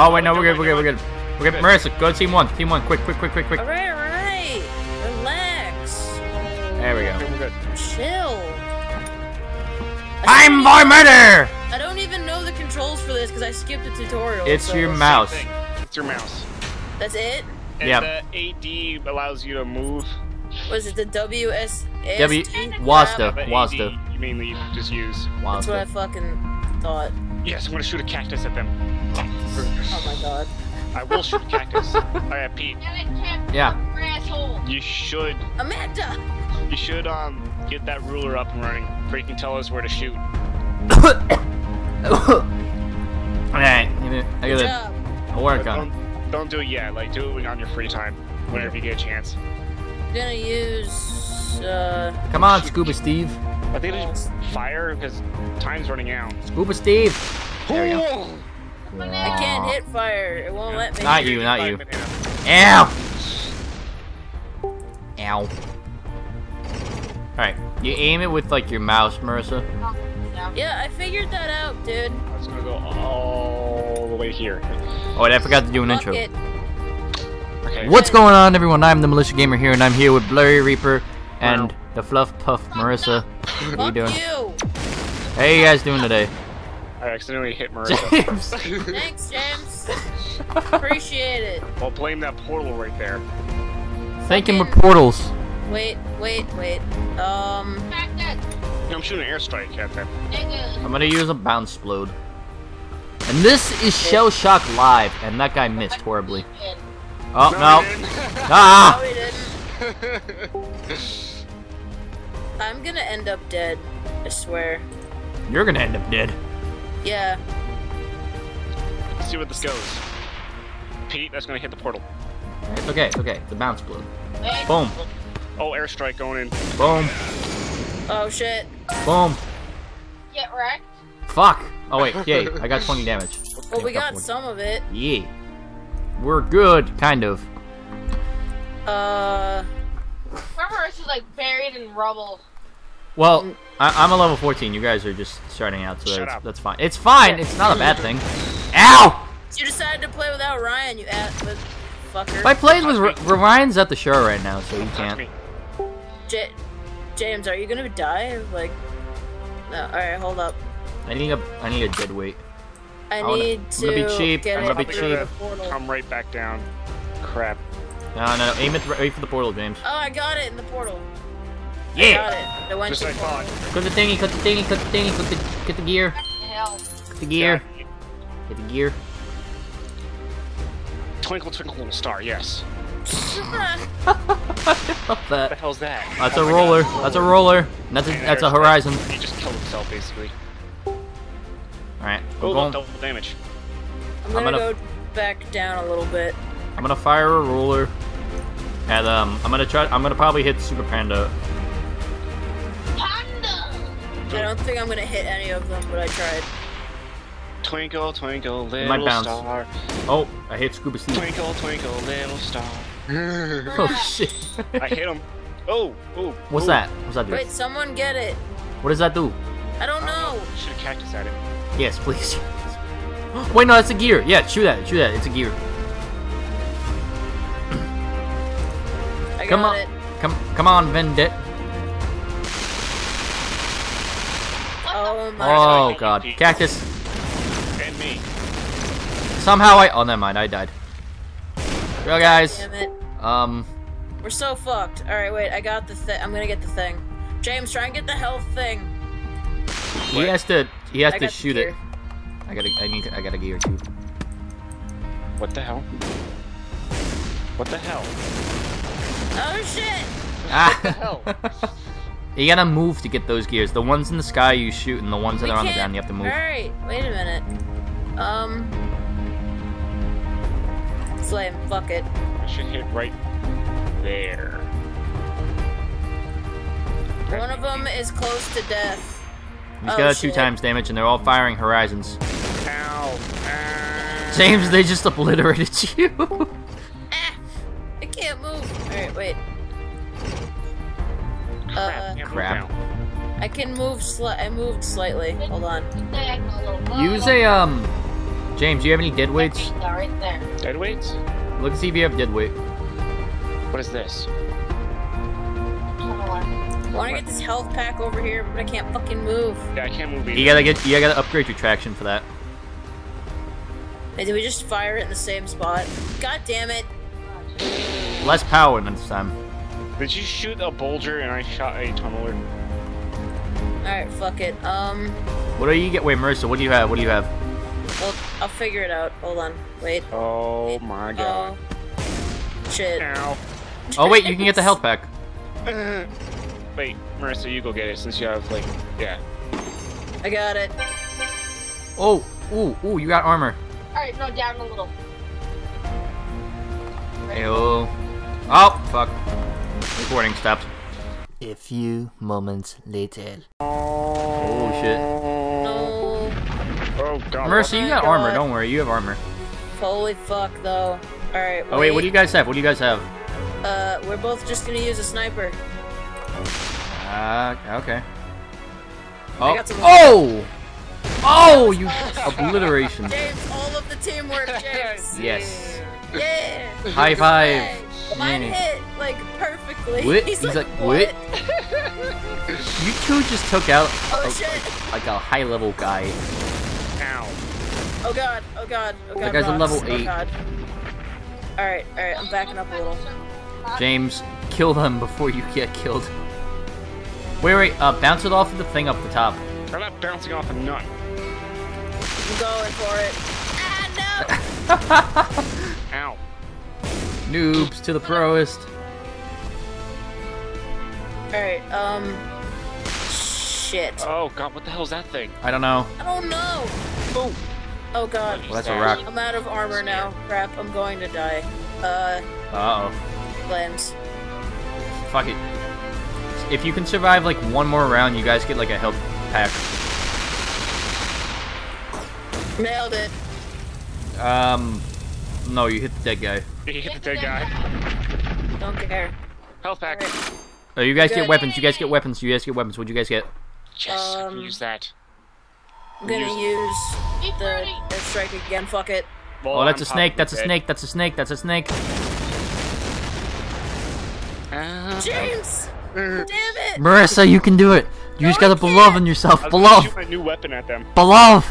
Oh wait, no, we're good, we're good, we're good. We're good. Marissa, go to team one. Team one, quick, quick, quick, quick, quick. Alright, alright. Relax. There we go. Okay, we're good. Chill. I'm boy murder. I don't even know the controls for this because I skipped the tutorial. It's so- your mouse. It's your mouse. That's it? And Yeah. the AD allows you to move. Was it the WS? W ASD? Wasta, But Wasta, you mainly just use. That's what I fucking thought. Yes, I'm gonna shoot a cactus at them. Oh my god. I will shoot a cactus. Alright, Pete. Yeah. Asshole. You should. Amanda! You should um get that ruler up and running, so you can tell us where to shoot. Alright, I Good gotta. job. I'll work But on it. don't, don't do it yet. Like do it on your free time, whenever you get a chance. I'm gonna use. Uh. Come on, Scuba Steve. I think it's fire because time's running out. Scuba Steve. There we go. I can't hit fire. It won't let me. Not you, not you. Five minutes. Ow! Ow. Alright, you aim it with like your mouse, Marissa. Yeah, I figured that out, dude. I was gonna go all the way here. Oh, wait, I forgot to do an Fuck intro. it. Okay. What's going on, everyone? I'm the Militia Gamer here, and I'm here with Blurhyy Reaper and the Fluff Puff Marissa. What are you doing? you. How you guys doing today? I accidentally hit Marissa. James! Thanks, James. Appreciate it. well, blame that portal right there. Thank him with portals. Wait, wait, wait. Um. Cactus. No, I'm shooting an airstrike at them. I'm gonna use a bounce explode. And this is Shell Shock Live, and that guy missed horribly. Oh, no. Ah! No, he. I'm gonna end up dead. I swear. You're gonna end up dead. Yeah. Let's see where this goes. Pete, that's gonna hit the portal. It's okay, it's okay. The bounce blew. Wait. Boom, Oh, airstrike going in. boom, Oh shit. boom. Get wrecked. Fuck! Oh wait, yay, I got 20 damage. Well, we got couple- some of it. Yeah. We're good, kind of. Uh. Remember, this is like buried in rubble. Well, mm. I, I'm a level 14. You guys are just starting out, so that's, that's fine. It's fine. It's not a bad thing. Ow! You decided to play without Ryan, you ass but fucker. I played with R- Ryan's at the show right now, so he can't. J- James, are you gonna die? Like. No. All right, hold up. I need a I need a dead weight. I I wanna- need I'm to gonna be cheap, get I'm gonna be through cheap. the portal. Come right back down. Crap. No, no, no. Aim it. th- Wait for the portal, James. Oh, I got it in the portal. I got Yeah. it. I went Just to I thought. Cut the thingy. Cut the thingy. Cut the thingy. Cut the get the gear. What the hell? Cut the gear. Yeah. Get the gear. Twinkle, twinkle, little star. Yes. What the that. hell's that? That's Oh a roller. God. That's a roller. And That's a And that's a airstrike. horizon. He just killed himself, basically. All right. Oh, I'm going. double damage. I'm gonna, gonna- go back down a little bit. I'm gonna fire a roller. And um, I'm gonna try. I'm gonna probably hit Super Panda. Panda. I don't think I'm gonna hit any of them, but I tried. Twinkle, twinkle, might little bounce. star. Oh, I hit Scuba Steve. Twinkle, twinkle, little star. Oh shit. I hit him. Oh, oh. What's oh. that? What's that do? Wait, someone get it. What does that do? I don't uh, know. Shoot a cactus at it. Yes, please. Wait, no, that's a gear. Yeah, shoot that. Shoot that. It's a gear. I got Come on. it. Come, come on, Vendit. Oh my Oh God. god, cactus. And me. Somehow I. Oh, never mind. I died. Go, guys. Damn it. Um, We're so fucked. Alright, wait, I got the thing. I'm gonna get the thing. James, try and get the health thing. he has to. He has I to shoot it. I gotta. I need. To, I got a gear too. What the hell? What the hell? Oh shit! Ah. hell? you gotta move to get those gears. The ones in the sky you shoot, and the ones that We are on the ground you have to move. Alright, wait a minute. Um. Flame, fuck it. I should hit right there. One of them is close to death. He's Oh, got two times damage, and they're all firing horizons. Ow. Ah. James, they just obliterated you. Ah! I can't move. Alright, wait. Uh, Crap. can't crap. now. I can move sli- I moved slightly. Hold on. What the heck, my little bug? use a um, James, do you have any dead weights? Yeah, right there. Dead weights? Look and see if you have dead weight. What is this? I want to get this health pack over here, but I can't fucking move. Yeah, I can't move either. You gotta get, you gotta upgrade your traction for that. Hey, did we just fire it in the same spot? God damn it! Less power this time. Did you shoot a bulger and I shot a tunneler? Alright, fuck it. Um, What do you get? Wait, Marissa, what do you have? What do you have? well, I'll figure it out. Hold on. Wait. Oh my god. Oh. Shit. Ow. Oh wait, you can get the health pack. Wait, Marissa, you go get it since you have like, yeah. I got it. Oh, ooh, ooh, you got armor. Alright, no, down a little. Ew. Oh, fuck. Recording stopped. A few moments later. Oh shit. No. Oh god. Mercy, you my got armor. Don't worry, you have armor. Holy fuck, though. Alright, Oh wait, what do you guys have? What do you guys have? Uh, we're both just gonna use a sniper. Uh, okay. Oh, oh, oh, you obliteration. James, all of the teamwork, James. Yes. yeah. High five. Hey, Mine Yeah. hit, like, perfectly. What? He's, He's like, like, what? You two just took out Oh, a- shit. like a high level guy. Ow. Oh god, oh god, oh god. That guy's a rocks. level Oh eight. god. Alright, alright, I'm backing up a little. James, kill them before you get killed. Wait, wait, uh, bounce it off of the thing up the top. I'm not bouncing off a nut. I'm going for it. Ah, no! Ow. Noobs to the proest. alright, um. Shit. Oh god, what the hell is that thing? I don't know. I don't know! Oh. Oh god. Well, that's a rock. I'm out of armor now. Crap, I'm going to die. Uh, Uh flames. oh. Fuck it. If you can survive like one more round, you guys get like a health pack. Nailed it. Um, no, you hit the dead guy. You hit the dead guy. Don't care. Health pack. Alright. Oh, you guys Good. get weapons. You guys get weapons. You guys get weapons. What'd you guys get? Yes, I can Um, use that. I'm gonna Use- use Be the pretty. airstrike again. Fuck it. Well, Oh, that's I'm a snake. That's a snake. That's a snake. That's a snake. Uh, James! Damn it! Marissa, you can do it. You just gotta believe in yourself. I was gonna shoot my new weapon at them. Believe.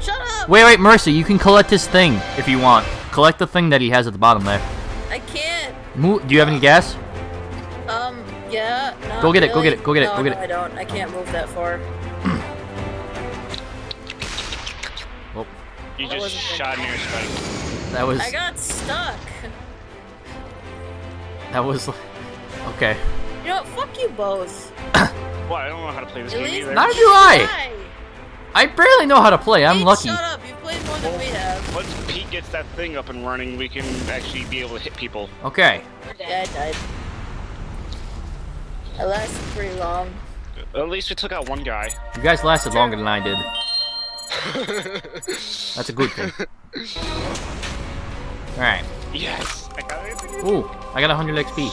Shut up! Wait, wait, Marissa, you can collect this thing if you want. Collect the thing that he has at the bottom there. I can't. Mo- do you have any gas? Um, yeah. not Go get it, go get it, go get it, go get no, it. I don't. I can't move that far. Well, You just wasn't shot an airstrike. that was I got stuck. that was okay. You know what? Fuck you both. Well, I don't know how to play this At game least either. Neither do I. I barely know how to play. I'm Pete, lucky. More than we have. Once Pete gets that thing up and running, we can actually be able to hit people. Okay. Yeah, I died. I lasted pretty long. At least we took out one guy. You guys lasted longer than I did. That's a good thing. All right. yes! I got it. Ooh, I got 100 XP.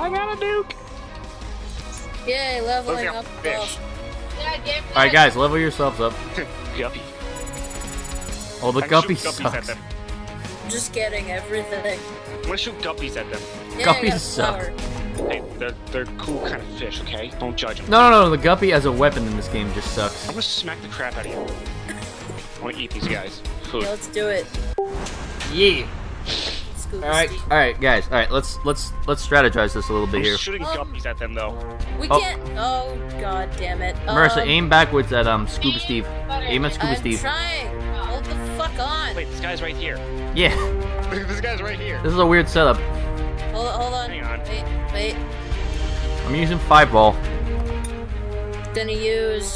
I got a nuke! Yay, leveling up. Yeah, All right, guys, level yourselves up. Guppy. Oh, the I'm guppy shoot guppies at sucks. them. well. Just getting everything. I'm gonna shoot guppies at them. Yeah, I Guppies got a suck. Hey, they're, they're cool kind of fish, okay? Don't judge them. No, no, no. The guppy as a weapon in this game just sucks. I'm gonna smack the crap out of you. I wanna eat these guys. Food. Yeah, let's do it. Yeah. All right, Steve. all right, guys. All right, let's let's let's strategize this a little bit I'm here. shooting Um, guppies at them though. We Oh. can't. Oh god damn it. Marissa, um, aim backwards at um Scuba Steve. Aim at Scuba I'm Steve. trying. Hold the fuck on. Wait, this guy's right here. Yeah, this guy's right here. this is a weird setup. Hold, hold on. Hang on. Wait, wait. I'm using five ball. Gonna use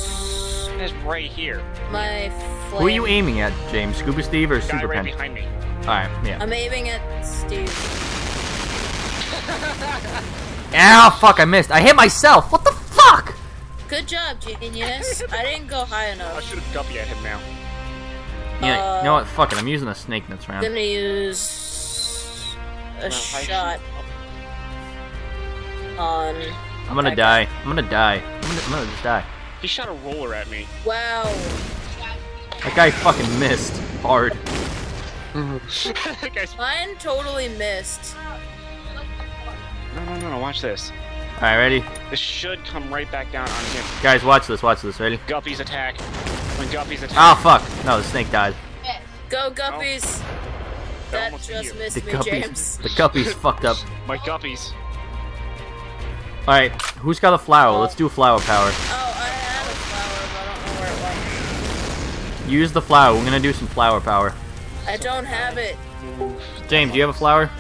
This guy's right here. my flame. Who are you aiming at, James? Scuba Steve or Guy Super right Pen? behind me. All right, yeah. I'm aiming at Steve. Ah, fuck! I missed. I hit myself. What the fuck? Good job, genius. I didn't go high enough. I should have shoot a at him now. Yeah, you know Uh, what? Fuck it. I'm using a snake next round. I'm gonna use a I shot on. I'm gonna die. I'm gonna die. I'm gonna, I'm gonna just die. He shot a roller at me. Wow. That guy fucking missed hard. Guys, Mine totally missed. no, no, no, no, watch this. Alright, ready? This should come right back down on him. Guys, watch this, watch this, ready? Guppy's attack. When Guppy's Oh, fuck. No, the snake died. Go guppies. Oh. That just here. missed The me, guppies, James. the guppies fucked up. My Guppies. Alright, who's got a flower? Let's do flower power. Oh, I had a flower, but I don't know where it went. Use the flower. We're gonna do some flower power. I don't have it. James, do you have a flower?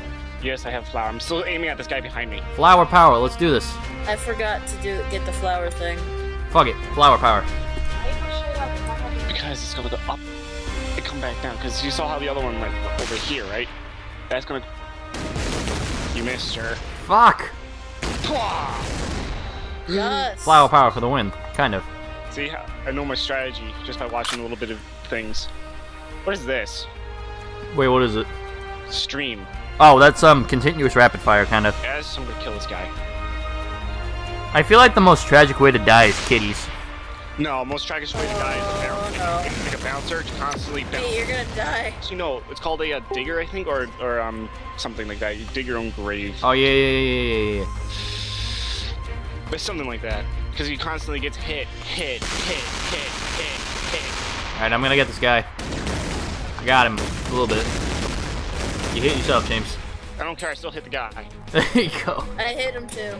Yes, I have a flower. I'm still aiming at this guy behind me. Flower power. Let's do this. I forgot to do get the flower thing. Fuck it. Flower power. Because it's gonna go up and come back down. Because you saw how the other one went over here, right? That's gonna. You missed, sir. Fuck. Yes. Flower power for the win. Kind of. See, how- I know my strategy just by watching a little bit of things. What is this? Wait, what is it? Stream. Oh, that's um continuous rapid fire kind of. Yes, I'm gonna kill this guy. I feel like the most tragic way to die is kitties. No, most tragic way to die is a bouncer. like a bouncer, constantly Hey, you're gonna die. You know, it's called a, uh digger, I think, or or um something like that. You dig your own grave. Oh yeah, yeah, yeah, yeah, yeah. But something like that. Because he constantly gets hit, hit, hit, hit, hit, hit. All right, I'm gonna get this guy. I got him a little bit. You hit yourself, James. I don't care, I still hit the guy. There you go. I hit him too.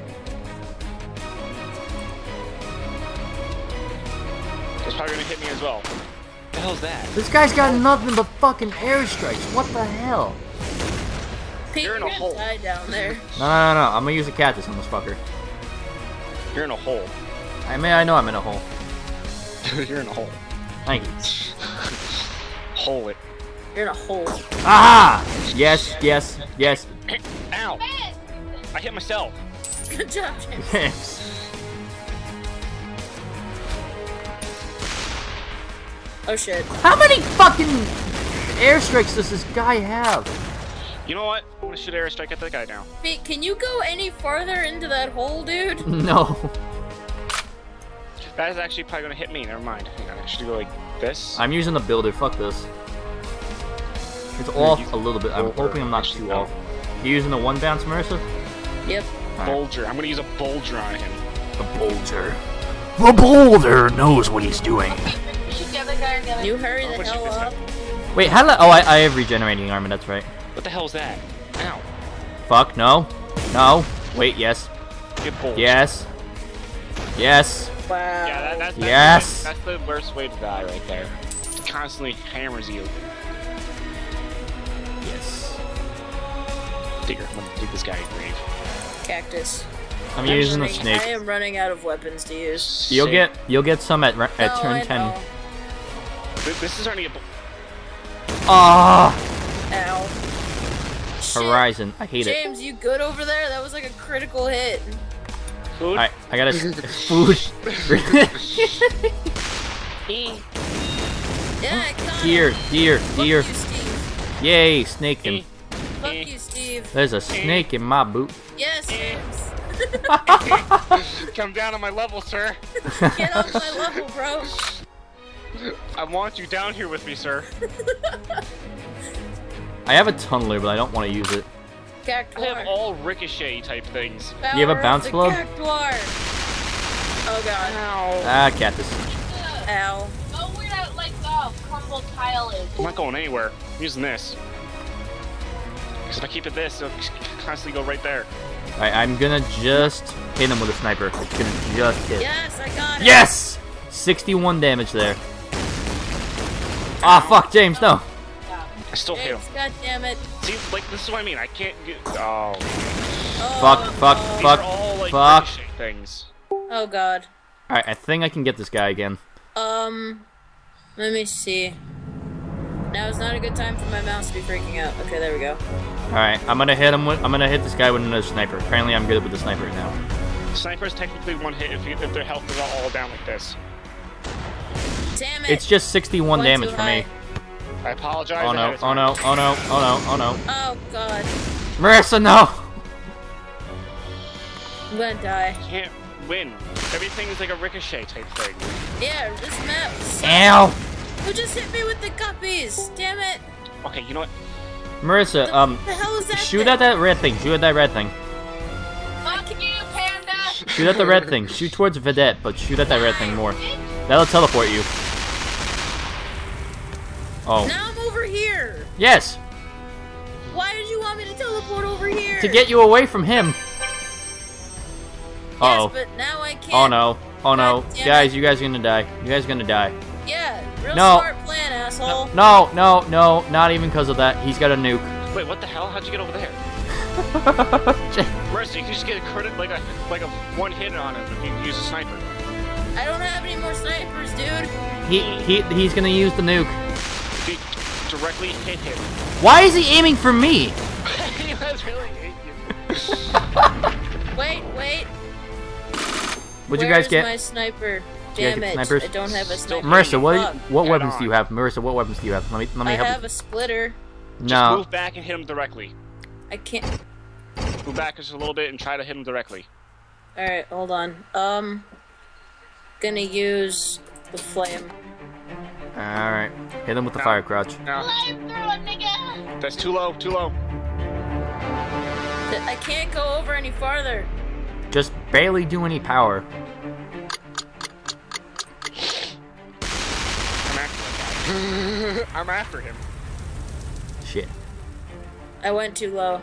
It's probably gonna hit me as well. What the hell's that? This guy's got nothing but fucking airstrikes. What the hell? Pete, You're you're, in a gonna hole. die down there. No, no, no, no. I'm gonna use a cactus on this fucker. You're in a hole. I mean, I know I'm in a hole. Dude, you're in a hole. Thank you. Hole it. You're in a hole. Aha! Yes, yes, yes. Ow! I hit myself. Good job, James. Oh shit. How many fucking airstrikes does this guy have? You know what? I'm gonna shoot air strike at that guy now. Pete, can you go any farther into that hole, dude? No. That is actually probably gonna hit me. Never mind. Hang on. I should go like this. I'm using the builder. Fuck this. It's off a little bit. I'm hoping I'm not too off. You using the one bounce, Marissa? Yep. Bulger. I'm gonna use a bulger on him. The boulder. The boulder knows what he's doing. You hurry the hell up. Wait, how? the- Oh, I, I have regenerating armor. That's right. What the hell's that? Ow. Fuck no, no. Wait, yes, yes, yes. Wow. Yeah, that, that's, that's, Yes. the, that's the worst way to die right there. It constantly hammers you. Yes. Digger. I'm gonna dig this guy a grave. Cactus. I'm I'm using the running- snake. I am running out of weapons to use. You'll Sick. get you'll get some at at No, turn I ten. know. Th- This is already a. Ah, Ow. Shit. Horizon. I hate it. James, you good over there? That was like a critical hit. Food? Alright, I got a food. Yeah, I deer, deer, Fuck deer. you, Steve. Yay, snake him. Fuck you, Steve. There's a snake in my boot. Yes, James. Come down on my level, sir. Get off my level, bro. I want you down here with me, sir. I have a tunneler, but I don't want to use it. I have all ricochet type things. You have a bounce the blow? Cactuar. Oh god. Ow. Ah, cactus. Ow. Go where that like uh, crumble tile is. I'm not going anywhere. I'm using this. Because if I keep it this, it'll constantly go right there. Alright, I'm gonna just hit him with a sniper. It's gonna just hit. Yes, I got it. Yes! 61 damage there. Ah, fuck, James, no. I still hit him. God damn it. See, like, this is what I mean. I can't get. Oh. Oh, Fuck, fuck, oh. These fuck, are all, like, fuck. things. Oh god. Alright, I think I can get this guy again. Um, let me see. Now is not a good time for my mouse to be freaking out. Okay, there we go. Alright, I'm gonna hit him with- I'm gonna hit this guy with another sniper. Apparently I'm good with the sniper now. Snipers technically one hit if, you, if their health is all down like this. Damn it. It's just 61 One damage too for me. I apologize. Oh no, oh no, oh no, oh no, oh no. Oh god. Marissa, no! I'm gonna die. Can't win. Everything is like a ricochet type thing. Yeah, this map sucks. Ow! Who just hit me with the guppies? Damn it. Okay, you know what? Marissa, um, the hell is that? shoot thing? at that red thing. Shoot at that red thing. Fuck you, panda! Shoot at the red thing. Shoot towards Vedette, but shoot at that red thing more. That'll teleport you. Oh. Now I'm over here. Yes! Why did you want me to teleport over here? To get you away from him. Yes, Uh oh. but now I can't. Oh no. Oh no. Guys, it. you guys are gonna die. You guys are gonna die. Yeah, real No. smart plan, asshole. No, no, no, not even because of that. He's got a nuke. Wait, what the hell? How'd you get over there? Mercy, you can just get a credit like a like a one hit on him if you use a sniper. I don't have any more snipers, dude. he, he, he's gonna use the nuke. If you directly hit him. Why is he aiming for me? he was really hate you. Wait, wait. What'd you Where's guys get? my sniper? Damn get it! snipers? I don't have a sniper. Marissa, what Fuck. what Get weapons on. do you have? Marissa, what weapons do you have? Let me let me I help have you. a splitter. Just No. move back and hit him directly. I can't. Move back just a little bit and try to hit him directly. All right, hold on. Um, gonna use the flame. Alright. Hit him with the No. fire crouch. No, it, that's too low, too low. I can't go over any farther. Just barely do any power. I'm after that guy. I'm after him. Shit. I went too low.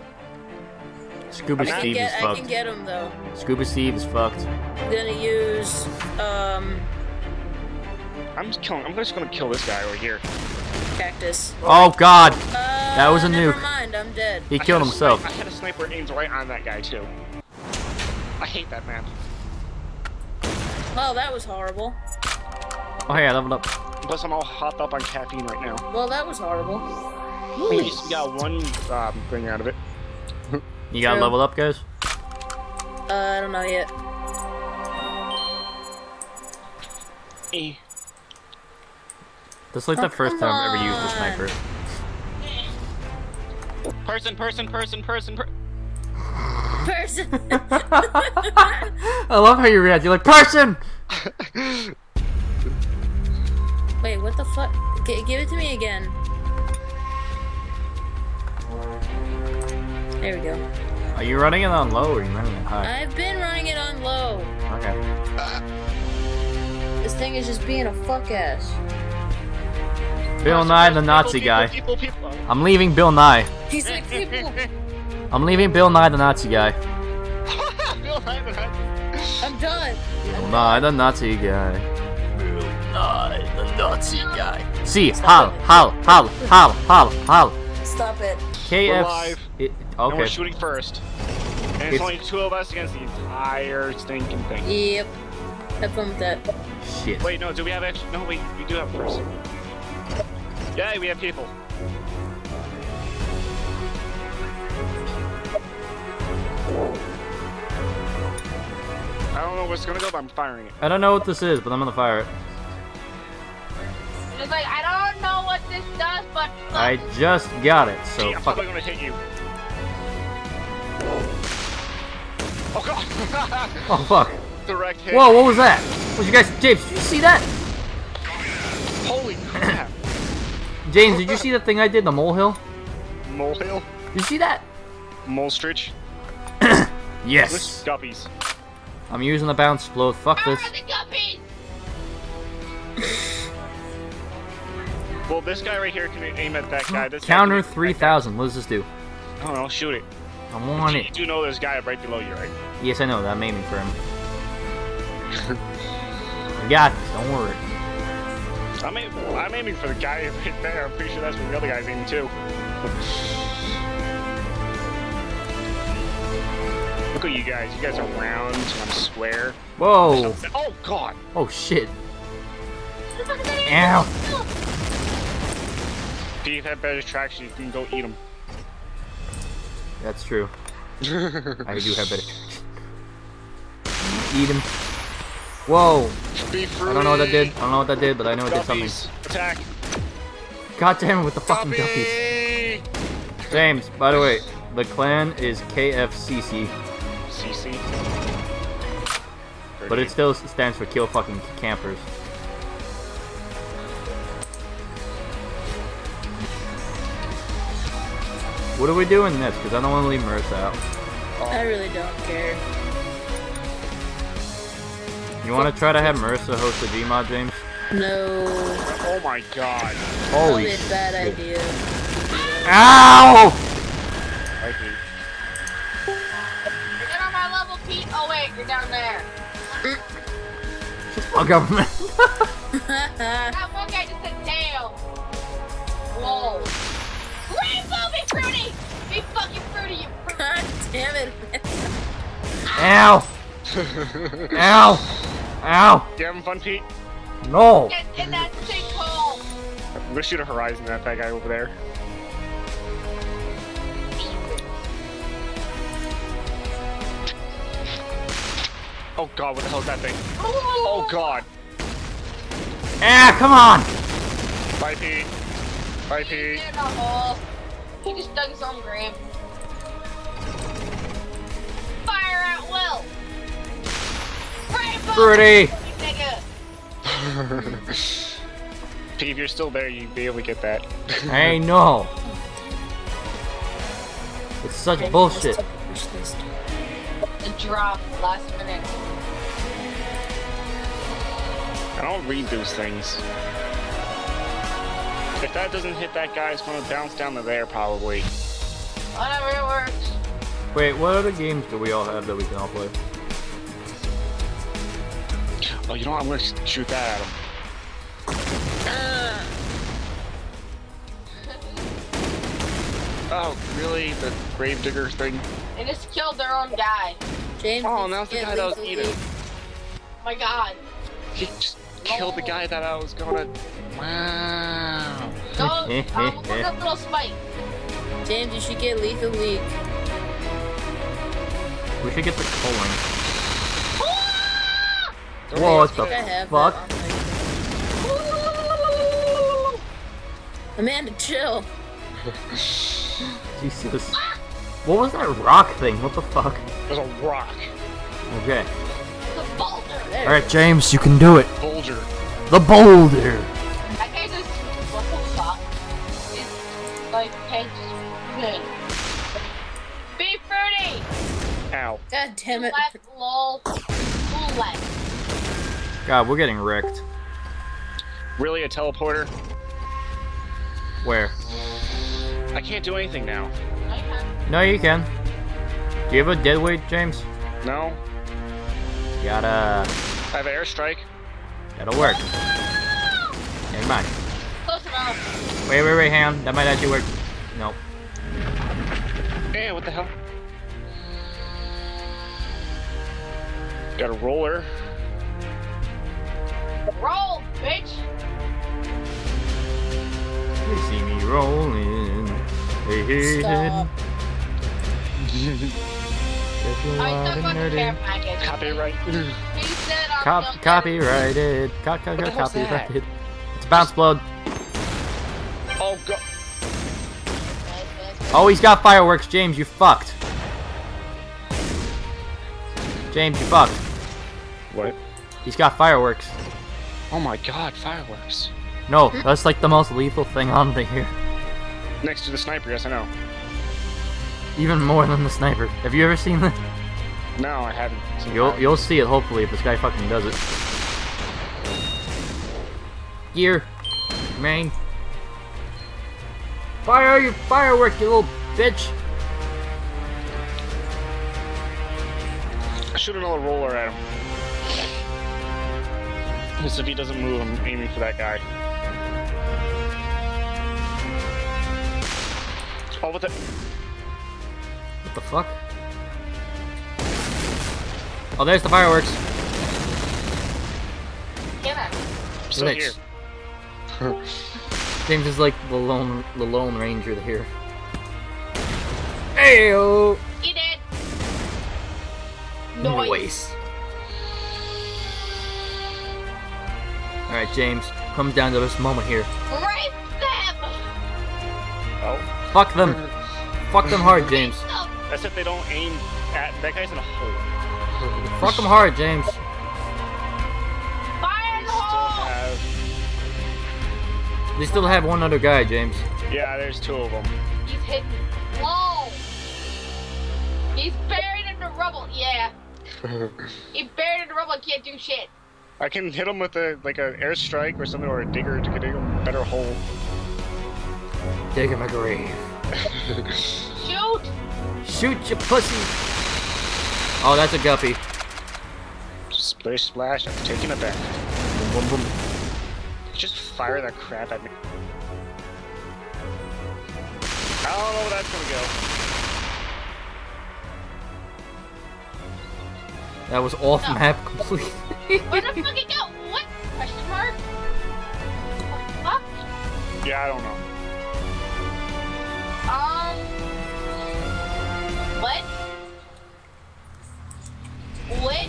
Scuba I can Steve is get. I can fucked. get him though. Scuba Steve is fucked. I'm gonna use um I'm just killing. I'm just gonna kill this guy over here. cactus. Oh god! Uh, That was a never nuke. mind. I'm dead. He I killed himself. I had a sniper aimed right on that guy too. I hate that man. Well, that was horrible. Oh hey, I leveled up. Plus, I'm all hopped up on caffeine right now. Well, that was horrible. At least we got one um, thing out of it. You got True. leveled up, guys? Uh, I don't know yet. Eh. This is like Oh, the first time I've ever used a sniper. Person, person, person, person, per- Person. I love how you react. You're like, person! Wait, what the fuck? G- give it to me again. There we go. Are you running it on low or are you running it high? I've been running it on low. Okay. This thing is just being a fuck ass. Bill Nye, the Nazi people, guy. People, people, people. I'm leaving Bill Nye. He's like, people. I'm leaving Bill Nye, the Nazi guy. Bill Nye, the Nazi. I'm done. Bill Nye, the Nazi guy. Bill Nye, the Nazi guy. See, hal, hal, hal, hal, hal, hal. Stop it. KF. live. It, And we're shooting first. And it's, It's- only two of us against the entire stinking thing. Yep. Have fun with that. Shit. Wait, no, do we have extra? No, wait, we do have a person. Yeah, we have people. I don't know what's gonna go, but I'm firing it. I don't know what this is, but I'm gonna fire it. It's like, I don't know what this does, but I just got it, so Gee, I'm fuck probably it. gonna hit you. Oh god! Oh fuck. Direct hit. Whoa, what was that? Was you guys, James, did you see that? Holy crap! James, did you see that thing I did, the molehill? Molehill? Did you see that? Molestrich? Yes. Which guppies? I'm using the bounce explode. Fuck where this. are the guppies? Well, this guy right here can aim at that guy. This Counter can aim at that 3000. What does this do? I don't know, shoot it. I want You it. You do know there's a guy right below you, right? Yes, I know that. I'm aiming for him. I got this. Don't worry. I'm, aim- I'm aiming for the guy right there. I'm pretty sure that's where the other guy's aiming too. Look at you guys. You guys are round, I'm square. Whoa. Oh god! Oh shit. What the fuck is that? Ow. If you have better traction, you can go eat them. That's true. I do have better. Eat him. Whoa. I don't know what that did. I don't know what that did, but I know it did something. Attack. God damn it with the fucking guppies. James, by the way, the clan is KFCC, CC. but it still stands for kill fucking campers. What are we doing this? Because I don't want to leave Marissa out. I really don't care. You want to try to have Marissa host the Gmod, James? No. Oh my god. Holy Probably a bad shit. idea. Ow! I hate. Get on my level, Pete. Oh wait, you're down there. Fuck up, man. That one guy just said tail. Whoa. Rainbow, be fruity. Be fucking fruity, you fruit. God damn it. Ow! Ow! Ow! You having fun, Pete? No! Get in that sinkhole. I'm gonna shoot a horizon at that guy over there. Oh god, what the hell is that thing? Oh god. Ah, come on! Bye, Pete. Bye, He's Pete. In a hole. He just dug his own grave. Fire at will. Rainbow, Fruity! you nigga. Pete, if you're still there, you'd be able to get that. I know. It's such bullshit. The drop last minute. I don't read those things. If that doesn't hit that guy, it's gonna bounce down to there, probably. Whatever it works. Wait, what other games do we all have that we can all play? Oh, you know what? I'm gonna shoot that at him. Oh, really? The gravedigger thing? They just killed their own guy. James, Oh, you now the guy that was eating. Oh my god. He just killed the guy that I was gonna. Wow. Go, um, look at that little spike. James, you should get lethal league. We should get the coin. Don't Whoa, what the I fuck? that Amanda, chill. Jesus. What was that rock thing? What the fuck? There's a rock. Okay. The boulder. Alright, James, you can do it. Bulger. The boulder! Ow. God damn it. Left lol. Ooh, left. God, we're getting wrecked. Really, a teleporter? Where? I can't do anything now. No, you can. Do you have a dead weight, James? No? You gotta... I have airstrike. That'll work. Never mind. Close enough. Wait, wait, wait, hang on. That might actually work. Nope. Hey, what the hell? Got a roller. Roll, bitch! You see me rolling. Hey, hey, Stop. I took on the care package. Copyright. He said I'm Cop gonna- copyrighted. Co co What co hell's that? copyrighted. It's a bounce blood. oh god. Oh, he's got fireworks. James, you fucked. James, you fucked. What? He's got fireworks. Oh my god, fireworks. No, that's like the most lethal thing on the here. Next to the sniper, yes I know. Even more than the sniper. Have you ever seen that? No, I haven't. seen You'll that. you'll see it hopefully if this guy fucking does it. Gear, main. Fire your firework, you little bitch! I shoot another roller at him. Because if he doesn't move, I'm aiming for that guy. Oh, what the? What the fuck? Oh, there's the fireworks. Get him. I'm still Lich. here. James is like the lone the lone ranger here. Ayo! He did. Noise. Alright, James, come down to this moment here. Rape them! Oh, Fuck them! Fuck them hard, James. That's if they don't aim at that guy's in a hole. Fuck them hard, James. fire in the hole! have. They still have one other guy, James. Yeah, there's two of them. He's hidden. Lol. He's buried in the rubble. Yeah. He's buried in the rubble and can't do shit. I can hit him with a like a airstrike or something or a digger to get a better hole. Dig him a grave. Shoot! Shoot your pussy! Oh, that's a guppy. Splish splash, I'm taking it back. Boom, boom, boom. Just fire that crap at me. I don't know where that's gonna go. That was off No. map completely. Where the fuck it go? What? Question mark? What the fuck? Yeah, I don't know. Um. What? What?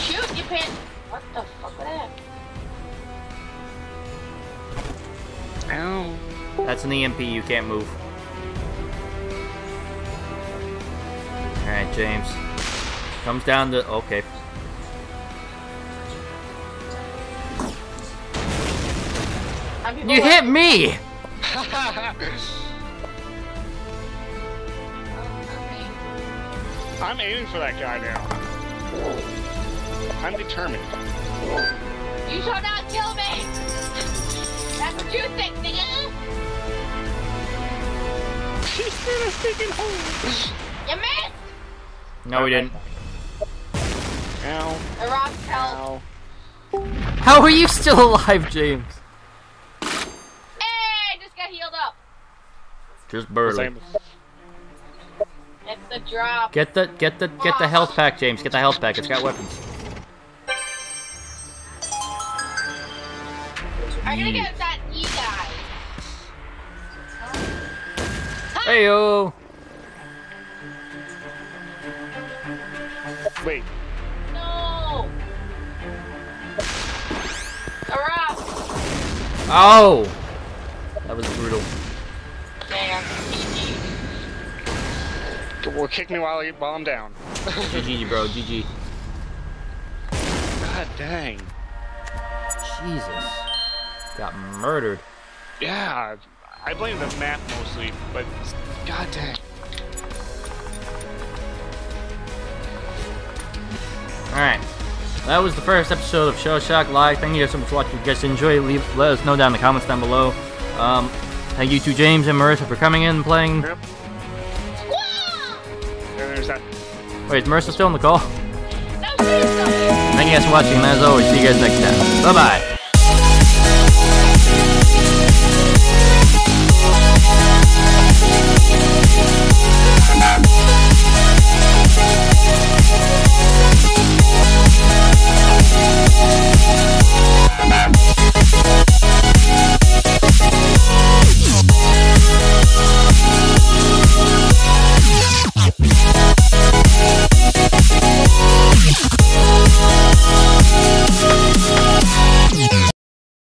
Shoot, you pan. What the fuck was that? Ow. That's an EMP, you can't move. James. Comes down to. Okay. You like- hit me! I'm aiming for that guy now. I'm determined. You shall not kill me! That's what you think, nigga! He's in a stinking hole. You missed! No, we didn't. Ow. The rock's help. Ow. How are you still alive, James? Hey, I just got healed up. Just barely. It's the drop. Get the get the get the health pack, James. Get the health pack. It's got weapons. I'm gonna get that E guy. Hey yo. Wait. No! The! Oh. That was brutal. Damn. GG. Well, kick me while, I, while I'm down. GG, bro. GG. God dang. Jesus. Got murdered. Yeah, I blame the map mostly, but god dang. Alright. That was the first episode of Shell Shock Live. Thank you guys so much for watching. If you guys enjoy, leave let us know down in the comments down below. Um, thank you to James and Marissa for coming in and playing. Yep. Wah! And there's that. Wait, is Marissa still on the call? No, she's still here. Thank you guys for watching, and as always, see you guys next time. Bye bye.